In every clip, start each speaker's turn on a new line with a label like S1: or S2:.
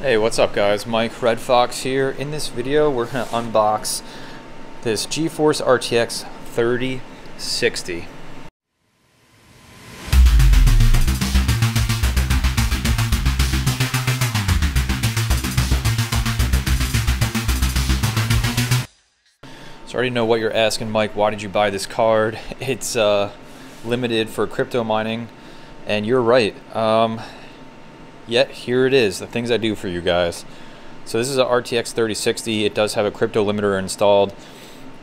S1: Hey, what's up guys? Mike Red Fox here. In this video, we're gonna unbox this GeForce RTX 3060. So I already know what you're asking, Mike. Why did you buy this card? It's uh, limited for crypto mining, and you're right. Um, yet here it is, the things I do for you guys. So this is a RTX 3060. It does have a crypto limiter installed.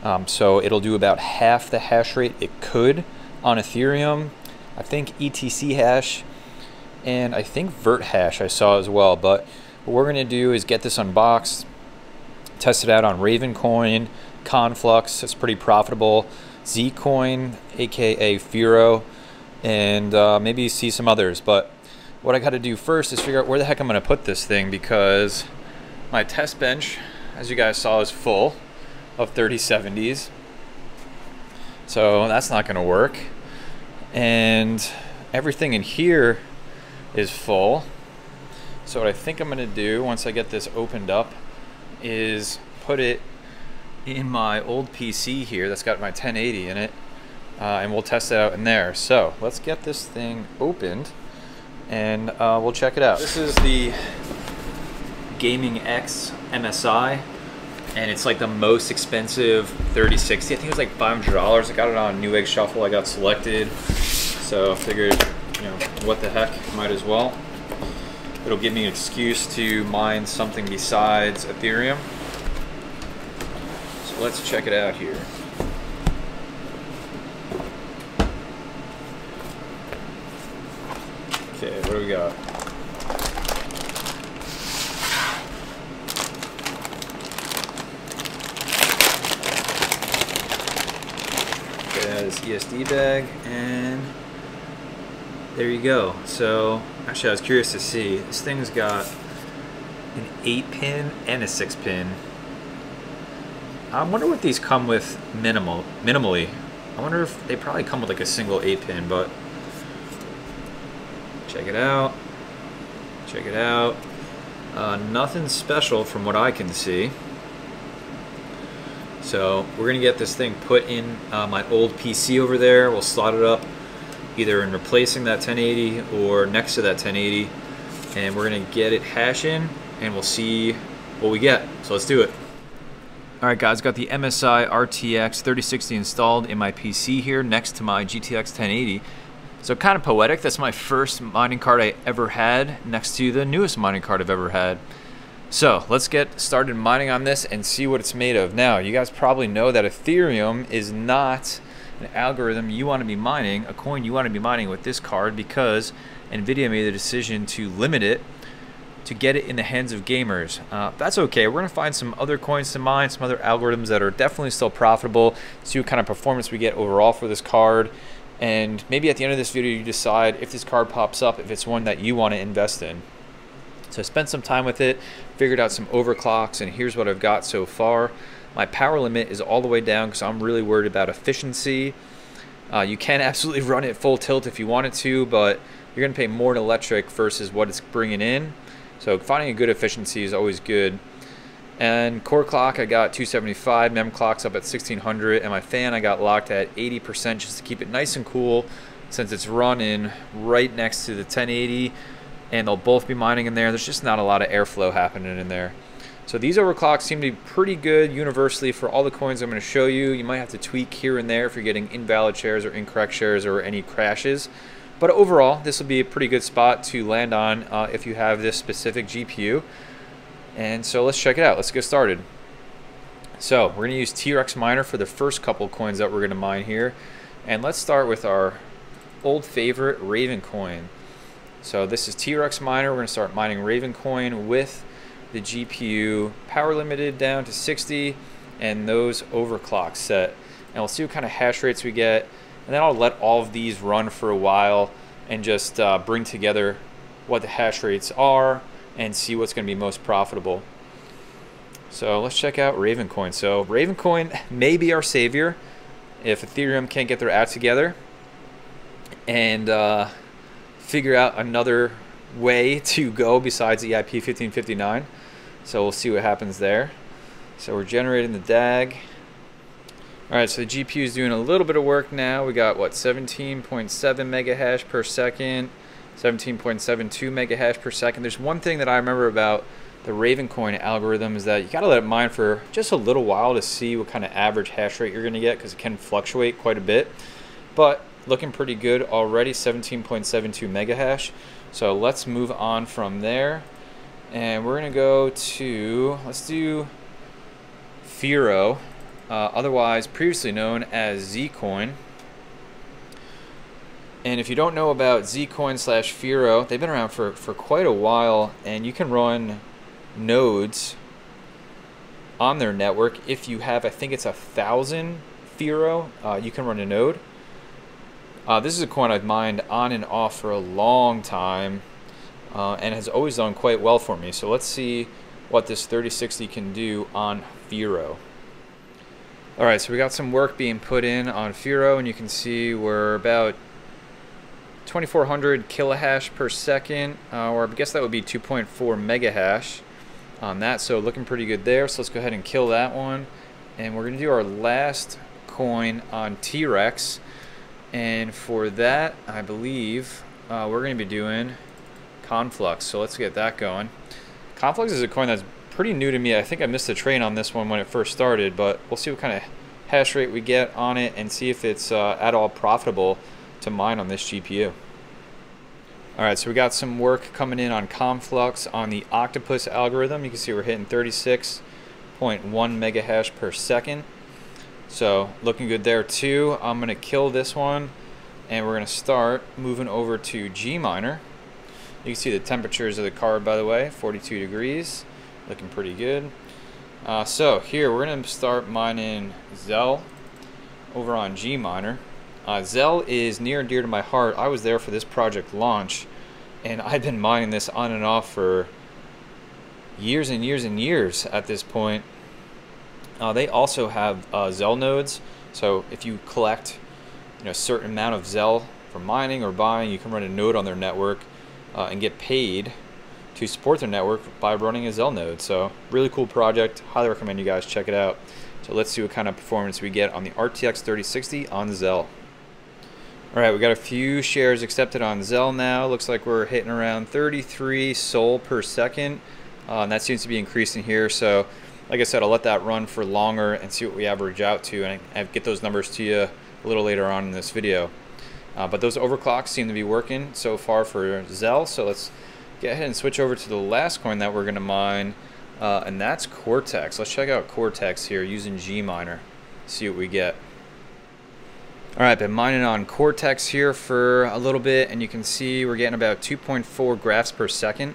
S1: Um, so it'll do about half the hash rate it could on Ethereum. I think ETC hash and I think Verthash I saw as well. But what we're gonna do is get this unboxed, test it out on Ravencoin, Conflux, it's pretty profitable, Zcoin, aka Firo, and uh, maybe see some others. But what I got to do first is figure out where the heck I'm going to put this thing because my test bench, as you guys saw, is full of 3070s. So that's not going to work. And everything in here is full. So what I think I'm going to do once I get this opened up is put it in my old PC here that's got my 1080 in it. Uh, and we'll test it out in there. So let's get this thing opened and uh, we'll check it out. This is the Gaming X MSI, and it's like the most expensive 3060. I think it was like $500. I got it on Newegg Shuffle. I got selected, so I figured, you know, what the heck, might as well. It'll give me an excuse to mine something besides Ethereum. So let's check it out here. Okay, what do we got? Okay, that is ESD bag, and there you go. So, actually, I was curious to see. This thing's got an 8 pin and a 6 pin. I wonder what these come with minimal, minimally. I wonder if they probably come with like a single 8 pin, but Check it out. Check it out. Uh, nothing special from what I can see. So we're gonna get this thing put in uh, my old PC over there. We'll slot it up either in replacing that 1080 or next to that 1080. And we're gonna get it hashing and we'll see what we get. So let's do it. All right guys, got the MSI RTX 3060 installed in my PC here next to my GTX 1080. So kind of poetic, that's my first mining card I ever had next to the newest mining card I've ever had. So let's get started mining on this and see what it's made of. Now, you guys probably know that Ethereum is not an algorithm you want to be mining, a coin you want to be mining with this card because NVIDIA made the decision to limit it to get it in the hands of gamers. Uh, that's okay. We're going to find some other coins to mine, some other algorithms that are definitely still profitable, see what kind of performance we get overall for this card, and maybe at the end of this video you decide if this card pops up if it's one that you want to invest in. So I spent some time with it figured out some overclocks and here's what I've got so far. My power limit is all the way down because I'm really worried about efficiency. Uh, you can absolutely run it full tilt if you wanted to but you're gonna pay more in electric versus what it's bringing in. So finding a good efficiency is always good and core clock, I got 275, mem clock's up at 1600, and my fan I got locked at 80% just to keep it nice and cool since it's running right next to the 1080 and they'll both be mining in there. There's just not a lot of airflow happening in there. So these overclocks seem to be pretty good universally for all the coins I'm going to show you. You might have to tweak here and there if you're getting invalid shares or incorrect shares or any crashes. But overall, this will be a pretty good spot to land on uh, if you have this specific GPU. And so let's check it out. Let's get started. So we're going to use T-Rex Miner for the first couple coins that we're going to mine here. And let's start with our old favorite Ravencoin. So this is T-Rex Miner. We're going to start mining Ravencoin with the GPU power limited down to 60 and those overclock set. And we'll see what kind of hash rates we get. And then I'll let all of these run for a while and just uh, bring together what the hash rates are and see what's going to be most profitable. So let's check out Ravencoin. So Ravencoin may be our savior if Ethereum can't get their act together and uh, figure out another way to go besides the EIP 1559. So we'll see what happens there. So we're generating the DAG. All right, so the GPU is doing a little bit of work now. We got what 17.7 mega hash per second, 17.72 mega hash per second. There's one thing that I remember about the Ravencoin algorithm is that you got to let it mine for just a little while to see what kind of average hash rate you're going to get because it can fluctuate quite a bit. But looking pretty good already, 17.72 mega hash. So let's move on from there. And we're going to go to, let's do Firo uh, otherwise previously known as Zcoin. And if you don't know about Zcoin slash Firo, they've been around for, for quite a while, and you can run nodes on their network. If you have, I think it's a thousand Firo, uh, you can run a node. Uh, this is a coin I've mined on and off for a long time, uh, and has always done quite well for me. So let's see what this 3060 can do on Firo. All right, so we got some work being put in on Firo, and you can see we're about 2400 kilohash per second, uh, or I guess that would be 2.4 mega hash on that. So looking pretty good there. So let's go ahead and kill that one. And we're gonna do our last coin on T-Rex. And for that, I believe uh, we're gonna be doing Conflux. So let's get that going. Conflux is a coin that's pretty new to me. I think I missed the train on this one when it first started, but we'll see what kind of hash rate we get on it and see if it's uh, at all profitable to mine on this GPU. All right, so we got some work coming in on Conflux on the Octopus algorithm. You can see we're hitting 36.1 mega hash per second. So looking good there too. I'm gonna kill this one and we're gonna start moving over to Gminer. You can see the temperatures of the card by the way, 42 degrees looking pretty good. Uh, so here we're to start mining Zel over on Gminer. Uh, Zel is near and dear to my heart. I was there for this project launch and I've been mining this on and off for years and years and years at this point. Uh, they also have uh, Zel nodes, so if you collect you know, a certain amount of Zel for mining or buying, you can run a node on their network uh, and get paid to support their network by running a Zel node. So really cool project. Highly recommend you guys check it out. So let's see what kind of performance we get on the RTX 3060 on Zel. All right, we got a few shares accepted on Zel now. Looks like we're hitting around 33 SOL per second. Uh, and that seems to be increasing here. So like I said, I'll let that run for longer and see what we average out to and I get those numbers to you a little later on in this video. Uh, but those overclocks seem to be working so far for Zel. So let's get ahead and switch over to the last coin that we're going to mine, uh, and that's Cortex. Let's check out Cortex here using Gminer, see what we get. All right, been mining on Cortex here for a little bit, and you can see we're getting about 2.4 graphs per second.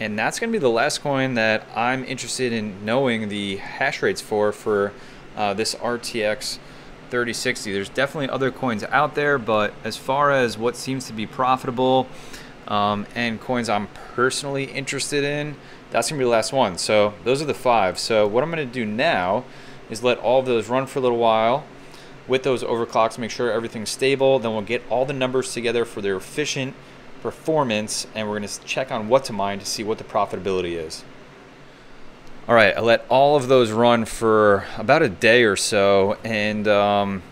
S1: And that's going to be the last coin that I'm interested in knowing the hash rates for for uh, this RTX 3060. There's definitely other coins out there, but as far as what seems to be profitable, um, and coins I'm personally interested in, that's gonna be the last one. So those are the five. So what I'm gonna do now is let all of those run for a little while with those overclocks, make sure everything's stable. Then we'll get all the numbers together for their efficient performance, and we're gonna check on what to mine to see what the profitability is. All right, I let all of those run for about a day or so, and um,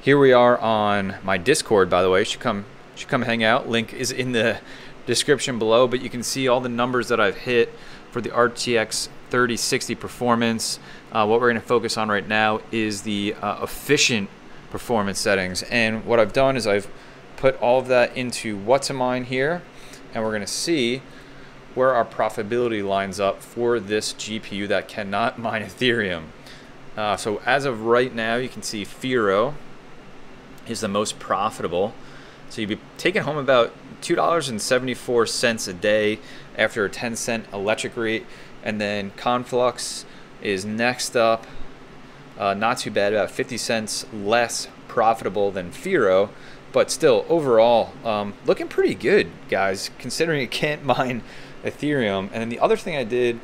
S1: here we are on my Discord. By the way, you should come should come hang out. Link is in the description below, but you can see all the numbers that I've hit for the RTX 3060 performance. Uh, what we're going to focus on right now is the uh, efficient performance settings. And what I've done is I've put all of that into what to mine here, and we're going to see where our profitability lines up for this GPU that cannot mine Ethereum. Uh, so as of right now, you can see Firo is the most profitable. So you'd be taking home about $2.74 a day after a 10 cent electric rate. And then Conflux is next up. Uh, not too bad, about 50 cents less profitable than Firo. But still, overall, um, looking pretty good, guys, considering it can't mine Ethereum. And then the other thing I did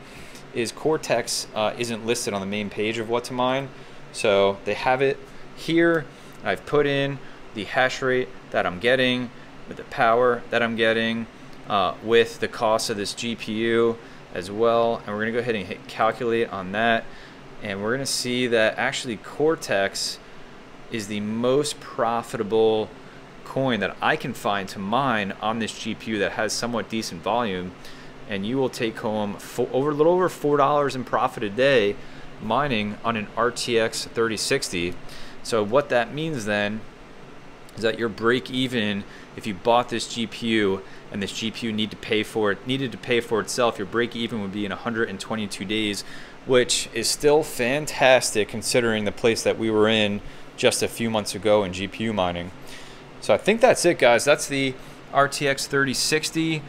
S1: is Cortex uh, isn't listed on the main page of what to mine. So they have it here. I've put in the hash rate that I'm getting, with the power that I'm getting, uh, with the cost of this GPU as well. And we're gonna go ahead and hit calculate on that. And we're gonna see that actually Cortex is the most profitable coin that I can find to mine on this GPU that has somewhat decent volume. And you will take home over a little over $4 in profit a day mining on an RTX 3060. So what that means then is that your break even if you bought this GPU and this GPU need to pay for it needed to pay for itself, your break even would be in 122 days, which is still fantastic considering the place that we were in just a few months ago in GPU mining. So I think that's it guys. That's the RTX 3060.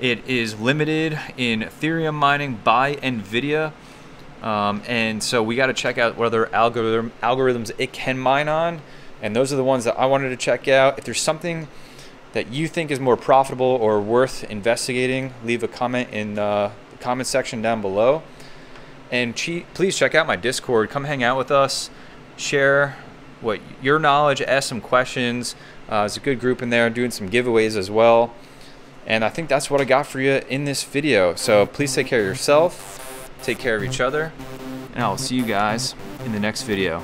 S1: It is limited in Ethereum mining by NVIDIA. Um, and so we got to check out what other algorithm, algorithms it can mine on. And those are the ones that I wanted to check out. If there's something that you think is more profitable or worth investigating, leave a comment in uh, the comment section down below. And please check out my Discord. Come hang out with us. Share what your knowledge. Ask some questions. Uh, it's a good group in there. Doing some giveaways as well. And I think that's what I got for you in this video. So please take care of yourself take care of each other, and I'll see you guys in the next video.